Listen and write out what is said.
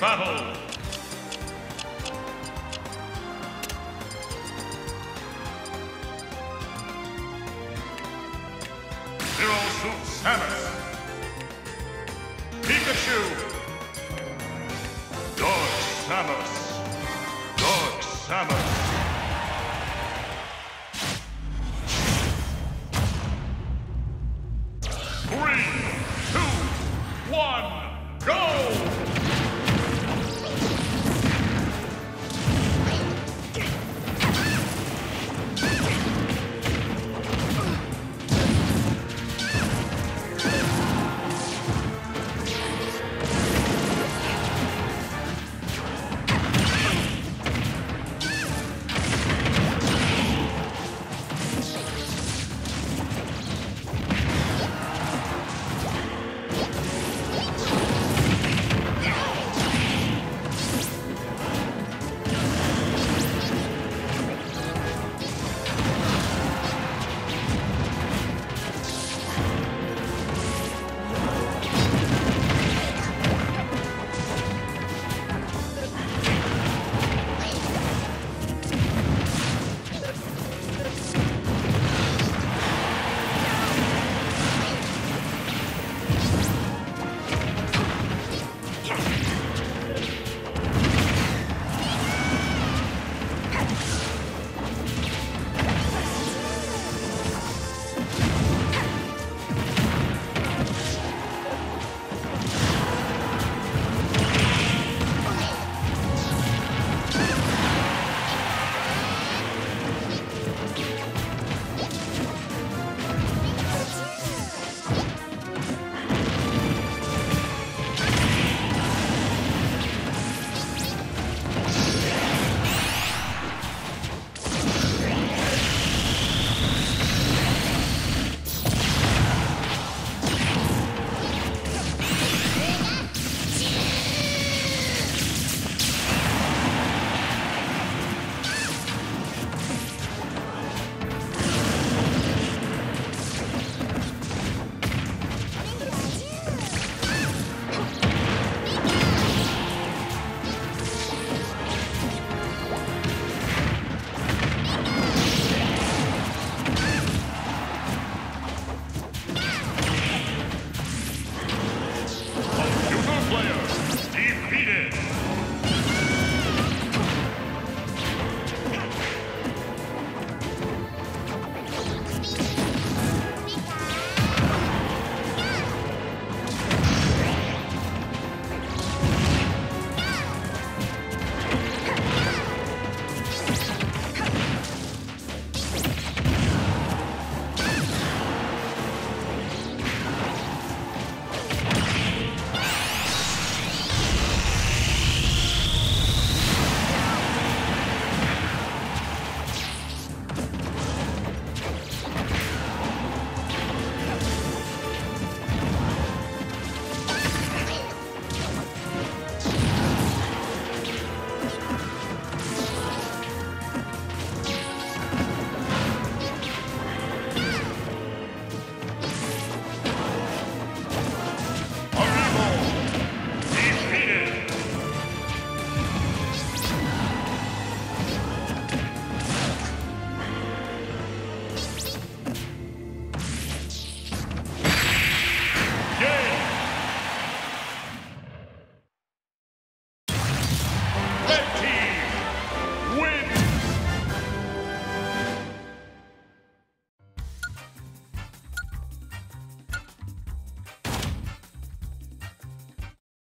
battle. Zero Suit Samus. Pikachu. Dodge Samus. Dodge Samus. Three, two, one, go!